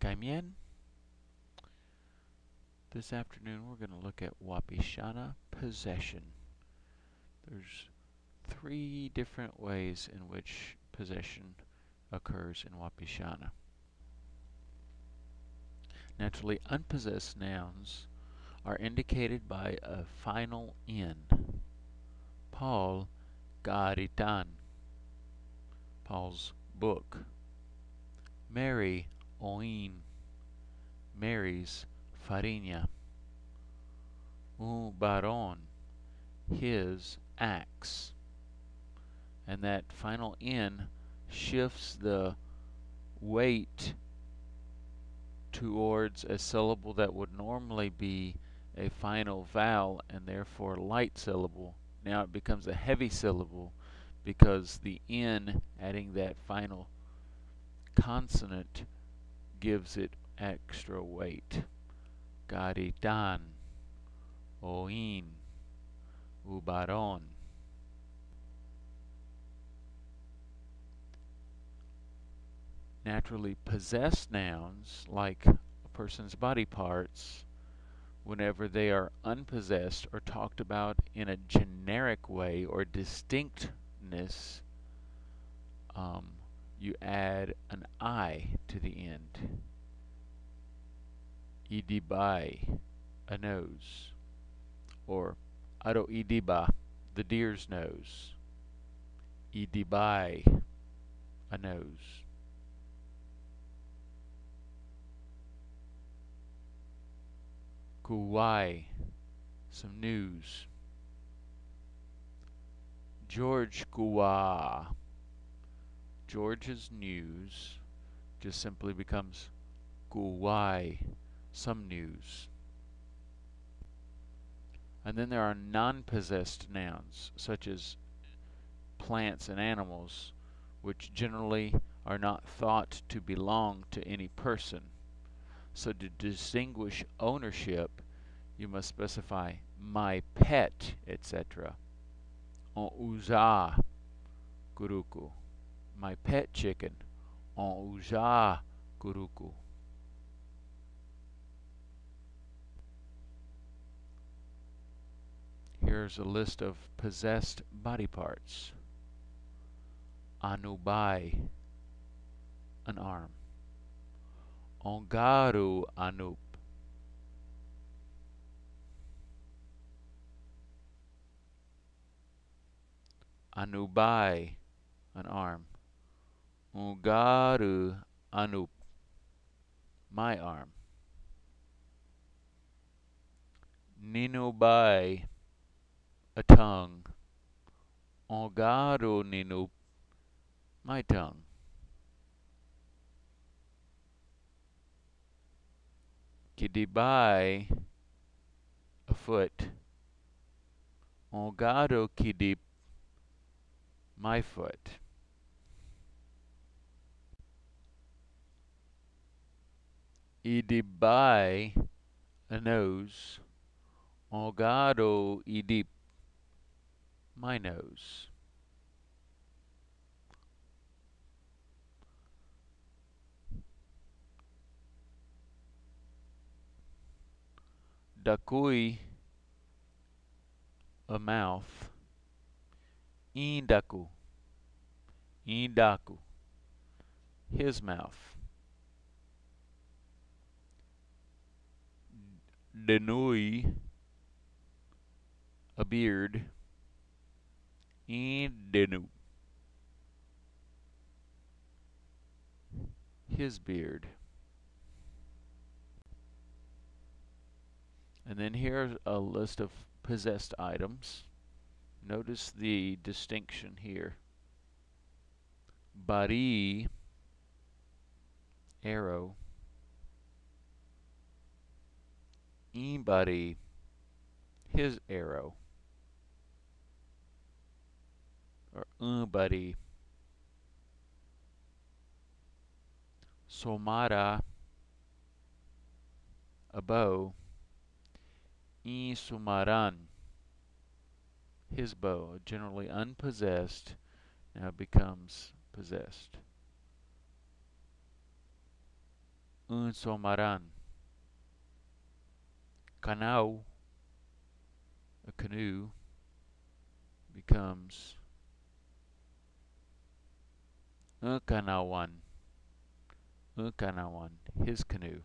Gaimien. This afternoon we're going to look at Wapishana possession. There's three different ways in which possession occurs in Wapishana. Naturally, unpossessed nouns are indicated by a final N. Paul Garitan, Paul's book. Mary Oin, Mary's farinha. Un baron, his axe. And that final N shifts the weight towards a syllable that would normally be a final vowel and therefore light syllable. Now it becomes a heavy syllable because the N adding that final consonant gives it extra weight. Garitan, Oin, Ubaron. Naturally possessed nouns, like a person's body parts, whenever they are unpossessed or talked about in a generic way or distinctness, um, you add an I to the end. Idibai, a nose. Or Aro idiba, the deer's nose. Idibai, a nose. Kuwai, some news. George Gua. George's news just simply becomes Guwai, some news. And then there are non-possessed nouns, such as plants and animals, which generally are not thought to belong to any person. So to distinguish ownership, you must specify my pet, etc. On usa guruku. My pet chicken. On usa guruku. Here's a list of possessed body parts. Anubai, an arm. Ongaru Anup. Anubai, an arm. Ungaru Anup, my arm. Ninubai, a tongue. Ongaru Ninup, my tongue. Kidibai, a foot. Ongado kidip, my foot. Idibai, a nose. Ongado idip, my nose. Dakui, a mouth. Indaku, Indaku, his mouth. Denui, a beard. Indenu, his beard. And then here's a list of possessed items. Notice the distinction here. Bari, arrow. Anybody, his arrow. Or anybody. Somara, a bow. Isumaran, his bow, generally unpossessed, now becomes possessed. un somaran. Kanau, a canoe, becomes un kanawan, un kanawan, his canoe.